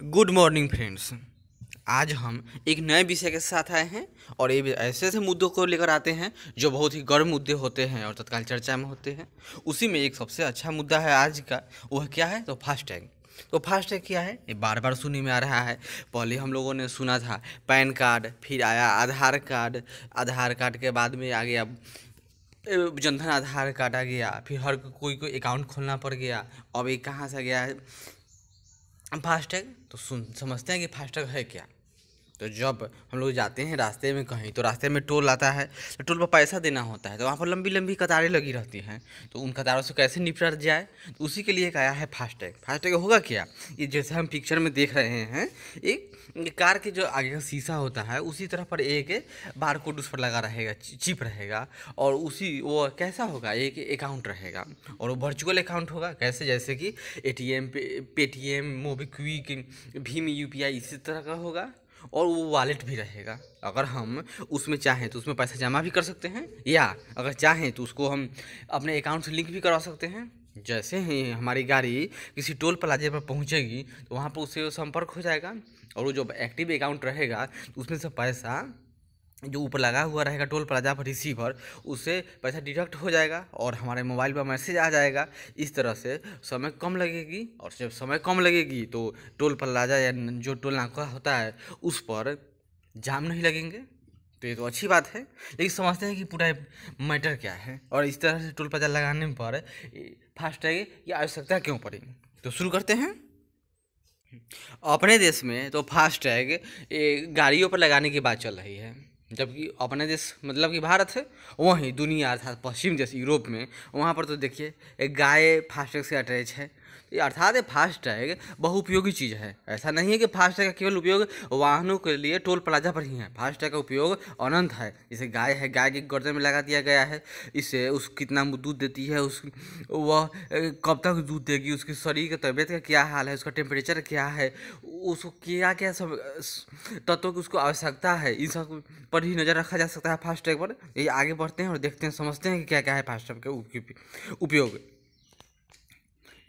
Good morning friends आज हम एक नए विषय के साथ आए हैं और ये ऐसे ऐसे मुद्दों को लेकर आते हैं जो बहुत ही गर्म मुद्दे होते हैं और तत्काल चर्चा में होते हैं। उसी में एक सबसे अच्छा मुद्दा है आज का, वह क्या है? तो फास्टैग। तो फास्टैग क्या है? ये बार बार सुनने में आ रहा है। पहले हम लोगों ने सुना था पैन कार्ड, फिर आया आधार कार्ड। आधार कार्ड के बाद में आ गया जनधन आधार कार्ड आ गया। फिर हर कोई को अकाउंट खोलना पड़ गया। अब ये कहाँ से गया फास्टैग तो सुन समझते हैं कि फास्टैग है क्या। तो जब हम लोग जाते हैं रास्ते में कहीं तो रास्ते में टोल आता है तो टोल पर पैसा देना होता है तो वहाँ पर लंबी लंबी कतारें लगी रहती हैं तो उन कतारों से कैसे निपटा जाए? तो उसी के लिए एक आया है फास्टैग। फास्टैग होगा क्या? ये जैसे हम पिक्चर में देख रहे हैं, एक कार के जो आगे का शीशा होता है, उसी तरह पर एक बार कोड उस पर लगा रहेगा चिप रहेगा, और उसी, वो कैसा होगा? एक अकाउंट रहेगा, और वो वर्चुअल अकाउंट होगा? कैसे? जैसे कि A T M pay Paytm MobiKwik Bhim U P I इसी तरह का होगा। और वो वॉलेट भी रहेगा। अगर हम उसमें चाहें तो उसमें पैसा जमा भी कर सकते हैं, या अगर चाहें तो उसको हम अपने अकाउंट से लिंक भी करवा सकते हैं। जैसे ही हमारी गाड़ी किसी टोल प्लाजे पर पहुंचेगी तो वहाँ पर उससे संपर्क हो जाएगा और वो जो एक्टिव अकाउंट रहेगा तो उसमें से पैसा जो ऊपर लगा हुआ रहेगा टोल प्लाजा पर रिसीवर उससे पैसा डिडक्ट हो जाएगा और हमारे मोबाइल पर मैसेज आ जाएगा। इस तरह से समय कम लगेगी और जब समय कम लगेगी तो टोल प्लाजा या जो टोल नाका होता है, उस पर जाम नहीं लगेंगे। तो ये तो अच्छी बात है, लेकिन समझते हैं कि पूरा मैटर क्या है। और इस तरह से टोल प्लाजा लगाने पर फास्टैग की आवश्यकता क्यों पड़ेगी तो शुरू करते हैं। अपने देश में तो फास्टैग गाड़ियों पर लगाने की बात चल रही है। जबकि अपने देश मतलब कि भारत है, वहीं दुनिया अर्थात पश्चिम देश यूरोप में, वहाँ पर तो देखिए, एक गाय फास्टैग से अटैच है। अर्थात ये फास्टैग बहुउपयोगी चीज़ है। ऐसा नहीं है कि फास्टैग का केवल उपयोग वाहनों के लिए टोल प्लाजा पर ही है। फास्टैग का उपयोग अनंत है। जैसे गाय है, गाय के गर्दन में लगा दिया गया है। इससे उस कितना दूध देती है, उस, वह कब तक दूध देगी, उसके शरीर की तबीयत का क्या हाल है, उसका टेम्परेचर क्या है, उसको क्या क्या सब तत्वों की उसको आवश्यकता है, इन सब पर ही नज़र रखा जा सकता है फास्टैग पर। ये आगे बढ़ते हैं और देखते हैं, समझते हैं कि क्या क्या है फास्टैग के उपयोग।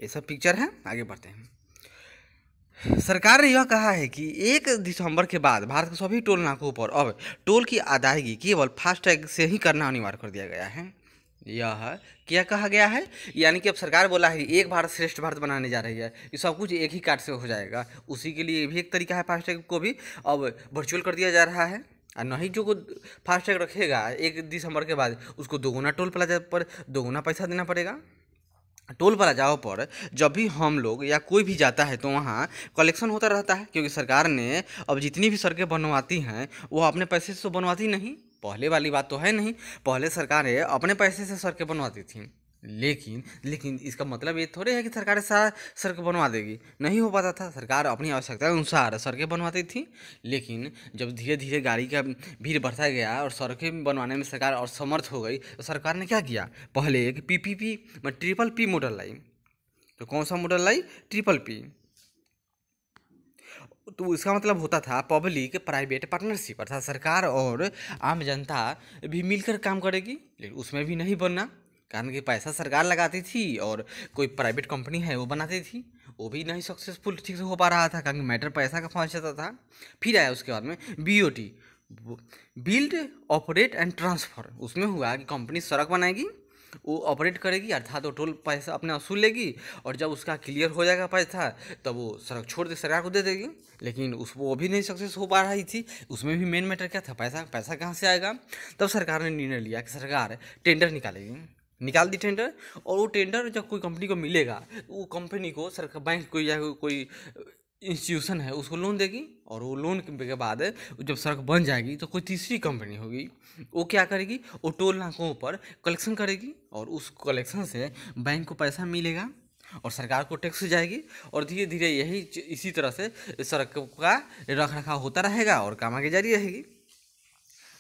ये सब पिक्चर है, आगे बढ़ते हैं। सरकार ने यह कहा है कि एक दिसंबर के बाद भारत के सभी टोल नाकों पर, अब टोल की अदायगी केवल फास्टैग से ही करना अनिवार्य कर दिया गया है। यह क्या कहा गया है? यानी कि अब सरकार बोला है एक भारत श्रेष्ठ भारत बनाने जा रही है, ये सब कुछ एक ही कार्ड से हो जाएगा। उसी के लिए भी एक तरीका है फास्टैग को भी अब वर्चुअल कर दिया जा रहा है। और नहीं जो को फास्टैग रखेगा, एक दिसंबर के बाद उसको दोगुना टोल प्लाजा पर दोगुना पैसा देना पड़ेगा। टोल प्लाजाओं पर, जब भी हम लोग या कोई भी जाता है तो वहाँ कलेक्शन होता रहता है, क्योंकि सरकार ने अब जितनी भी सड़कें बनवाती हैं, वो अपने पैसे से तो बनवाती नहीं। पहले वाली बात तो है नहीं। पहले सरकारें अपने पैसे से सड़कें बनवाती थी। लेकिन लेकिन इसका मतलब ये थोड़े है कि सरकार सारा सड़क बनवा देगी। नहीं हो पाता था, सरकार अपनी आवश्यकता अनुसार सड़कें बनवाती थी, लेकिन जब धीरे धीरे गाड़ी का भीड़ बढ़ता गया और सड़कें बनवाने में सरकार और समर्थ हो गई तो सरकार ने क्या किया? पहले एक P P P triple P model लाई। तो कौन सा मॉडल लाई? ट्रिपल पी तो इसका मतलब होता था पब्लिक प्राइवेट पार्टनरशिप, अर्थात सरकार और आम जनता भी मिलकर काम करेगी, लेकिन उसमें भी नहीं बनना। कारण कि पैसा सरकार लगाती थी और कोई प्राइवेट कंपनी है वो बनाती थी, वो भी नहीं सक्सेसफुल ठीक से हो पा रहा था कारण मैटर पैसा का फंस जाता था। फिर आया उसके बाद में B O T build operate and transfer उसमें हुआ कि कंपनी सड़क बनाएगी, वो ऑपरेट करेगी, अर्थात वो टोल पैसा अपने वसूल लेगी और जब उसका क्लियर हो जाएगा पैसा, तब वो सड़क छोड़ दे, सरकार को दे देगी। लेकिन उस, वो भी नहीं सक्सेस हो पा रही थी। उसमें भी मेन मैटर क्या था? पैसा पैसा कहाँ से आएगा? तब सरकार ने निर्णय लिया कि सरकार टेंडर निकालेगी। निकाल दी टेंडर और वो टेंडर जब कोई कंपनी को मिलेगा वो कंपनी को सरकार बैंक कोई या कोई इंस्टीट्यूशन है, उसको लोन देगी, और वो लोन के बाद जब सड़क बन जाएगी तो कोई तीसरी कंपनी होगी, वो क्या करेगी? वो टोल नाकों पर कलेक्शन करेगी, और उस कलेक्शन से बैंक को पैसा मिलेगा, और सरकार को टैक्स जाएगी, और धीरे धीरे यही इसी तरह से सड़क का रख रखाव होता रहेगा, और काम आगे जारी रहेगी।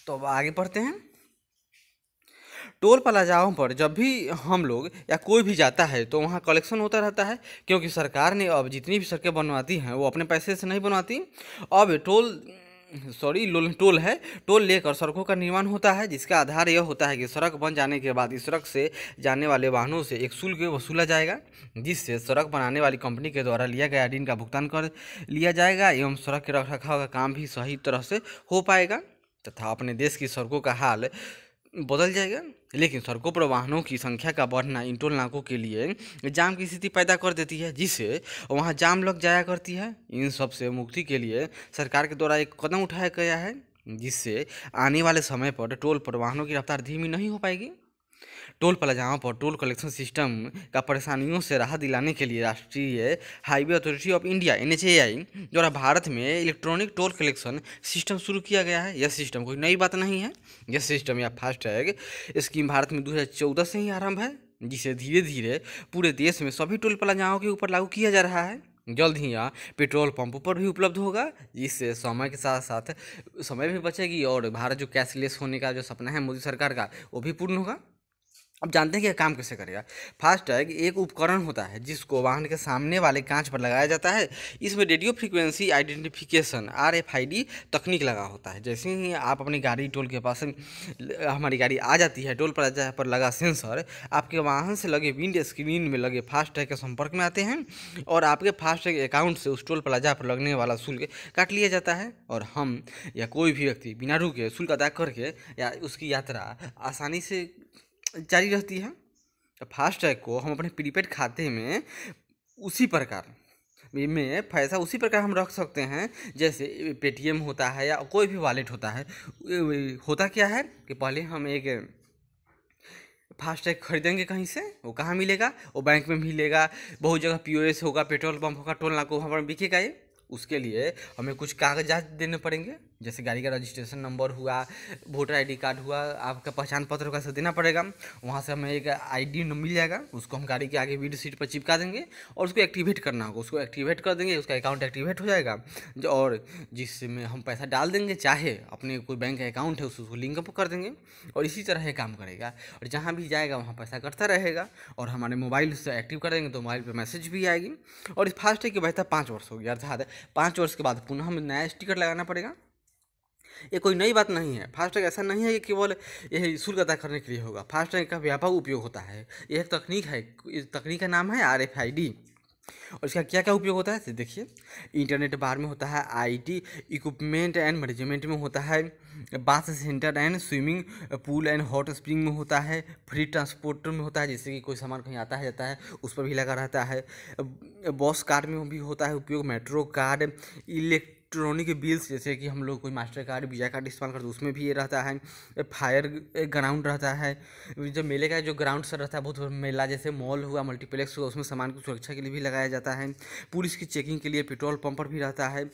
तो अब आगे बढ़ते हैं। टोल प्लाजाओं पर जब भी हम लोग या कोई भी जाता है तो वहाँ कलेक्शन होता रहता है, क्योंकि सरकार ने अब जितनी भी सड़कें बनवाती हैं, वो अपने पैसे से नहीं बनवाती। अब टोल, सॉरी टोल है, टोल लेकर सड़कों का निर्माण होता है, जिसका आधार यह होता है कि सड़क बन जाने के बाद इस सड़क से जाने वाले वाहनों से एक शुल्क वसूला जाएगा, जिससे सड़क बनाने वाली कंपनी के द्वारा लिया गया ऋण का भुगतान कर लिया जाएगा, एवं सड़क के रखरखाव का काम भी सही तरह से हो पाएगा, तथा अपने देश की सड़कों का हाल बदल जाएगा। लेकिन सड़कों पर वाहनों की संख्या का बढ़ना इन टोल नाकों के लिए जाम की स्थिति पैदा कर देती है, जिससे वहाँ जाम लग जाया करती है। इन सबसे मुक्ति के लिए सरकार के द्वारा एक कदम उठाया गया है, जिससे आने वाले समय पर टोल पर वाहनों की रफ्तार धीमी नहीं हो पाएगी। टोल प्लाजाओं पर टोल कलेक्शन सिस्टम का परेशानियों से राहत दिलाने के लिए राष्ट्रीय highway authority of India NHAI द्वारा भारत में इलेक्ट्रॉनिक टोल कलेक्शन सिस्टम शुरू किया गया है। यह सिस्टम कोई नई बात नहीं है। यह सिस्टम या फास्टैग स्कीम भारत में दो हज़ार चौदह से ही आरंभ है, जिसे धीरे धीरे पूरे देश में सभी टोल प्लाजाओं के ऊपर लागू किया जा रहा है। जल्द ही यहाँ पेट्रोल पंपों पर भी उपलब्ध होगा, जिससे समय के साथ साथ समय भी बचेगी और भारत जो कैशलेस होने का जो सपना है मोदी सरकार का, वो भी पूर्ण होगा। अब जानते हैं कि काम कैसे करेगा? फास्टैग एक उपकरण होता है जिसको वाहन के सामने वाले कांच पर लगाया जाता है। इसमें radio frequency identification R F I D तकनीक लगा होता है। जैसे ही आप अपनी गाड़ी टोल के पास, हमारी गाड़ी आ जाती है, टोल प्लाजा पर लगा सेंसर आपके वाहन से लगे विंड स्क्रीन में लगे फास्टैग के संपर्क में आते हैं और आपके फास्टैग अकाउंट से उस टोल प्लाजा पर लगने वाला शुल्क काट लिया जाता है। और हम या कोई भी व्यक्ति बिना रुके शुल्क अदा करके या उसकी यात्रा आसानी से जारी रहती है। फास्टैग को हम अपने प्रीपेड खाते में उसी प्रकार, में पैसा उसी प्रकार हम रख सकते हैं। जैसे पेटीएम होता है या कोई भी वॉलेट होता है होता क्या है कि पहले हम एक फास्टैग खरीदेंगे कहीं से, वो कहाँ मिलेगा? वो बैंक में मिलेगा, बहुत जगह पीओएस होगा पेट्रोल पंप होगा, टोल नाको वहाँ पर बिकेगा ये। उसके लिए हमें कुछ कागजात देने पड़ेंगे। जैसे गाड़ी का रजिस्ट्रेशन नंबर हुआ वोटर आईडी कार्ड हुआ, आपका पहचान पत्र का देना पड़ेगा। वहाँ से हमें एक आईडी मिल जाएगा, उसको हम गाड़ी के आगे वीडियो सीट पर चिपका देंगे और उसको एक्टिवेट करना होगा। उसको एक्टिवेट कर देंगे, उसका अकाउंट एक्टिवेट हो जाएगा। और जिसमें हम पैसा डाल देंगे, चाहे अपने कोई बैंक अकाउंट है उसको लिंकअप कर देंगे और इसी तरह काम करेगा। और जहाँ भी जाएगा, वहाँ पैसा करता रहेगा और हमारे मोबाइल से एक्टिव कर देंगे तो मोबाइल पर मैसेज भी आएगी। और इस फास्टैग की वैधता पाँच वर्ष हो गया। अर्थात पाँच वर्ष के बाद पुनः हमें नया स्टिकर लगाना पड़ेगा। ये कोई नई बात नहीं है। फास्टैग ऐसा नहीं है कि केवल यह शुल्क अदा करने के लिए होगा। फास्टैग का व्यापक उपयोग होता है। यह एक तकनीक है, इस तकनीक का नाम है आर एफ़ आई डी और इसका क्या क्या उपयोग होता है? देखिए, इंटरनेट बार में होता है आईटी, इक्विपमेंट एंड मैनेजमेंट में होता है bath centre and swimming, pool and hot spring में होता है, फ्री ट्रांसपोर्ट में होता है जैसे कि कोई सामान कहीं आता है, जाता है, उस पर भी लगा रहता है। बॉस कार्ड में भी होता है उपयोग, metro card elect electronic bills जैसे कि हम लोग कोई मास्टर कार्ड वीज़ा कार्ड इस्तेमाल करते उसमें भी ये रहता है फायर ग्राउंड रहता है। जब मेले का जो ग्राउंड सर रहता है, बहुत मेला जैसे मॉल हुआ मल्टीप्लेक्स हुआ, उसमें सामान की सुरक्षा के लिए भी लगाया जाता है। पुलिस की चेकिंग के लिए पेट्रोल पंप पर भी रहता है।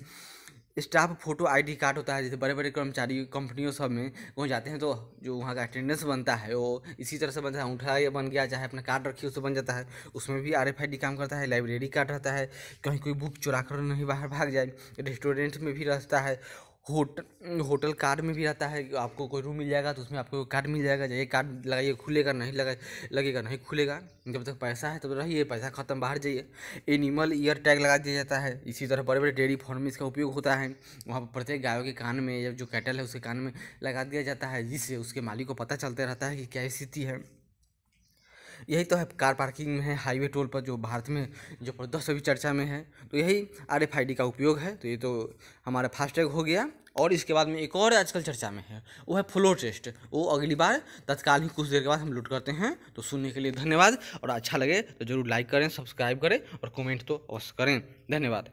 स्टाफ फ़ोटो आईडी कार्ड होता है, जैसे बड़े बड़े कर्मचारी कंपनियों सब में वहाँ जाते हैं तो जो वहाँ का अटेंडेंस बनता है, वो इसी तरह से बनता है उठा अंगूठा बन गया, चाहे अपना कार्ड रखिए, उससे बन जाता है। उसमें भी आर एफ़ आई डी काम करता है, लाइब्रेरी कार्ड रहता है, कहीं कोई बुक चुरा कर नहीं बाहर भाग जाए, रेस्टोरेंट में भी रहता है होटल होटल कार्ड में भी रहता है आपको कोई रूम मिल जाएगा तो उसमें आपको कार्ड मिल जाएगा। ये कार्ड लगाइए, खुलेगा नहीं, लगा, लगेगा नहीं, खुलेगा। जब तक पैसा है तब रहिए, पैसा ख़त्म, बाहर जाइए। एनिमल ईयर टैग लगा दिया जाता है। इसी तरह बड़े बड़े डेयरी फार्म में इसका उपयोग होता है। वहाँ पर प्रत्येक गायों के कान में या जो कैटल है, उसके कान में लगा दिया जाता है, जिससे उसके मालिक को पता चलता रहता है कि क्या स्थिति है। यही तो है, कार पार्किंग में है, हाईवे टोल पर जो भारत में जो प्रदर्श अभी चर्चा में है। तो यही आर एफ़ आई डी का उपयोग है तो ये तो हमारा फास्टैग हो गया। और इसके बाद में एक और आजकल चर्चा में है, वो है फ्लो टेस्ट वो अगली बार तत्काल ही कुछ देर के बाद हम लूट करते हैं। तो सुनने के लिए धन्यवाद, और अच्छा लगे तो ज़रूर लाइक करें सब्सक्राइब करें, और कमेंट तो अवश्य करें। धन्यवाद।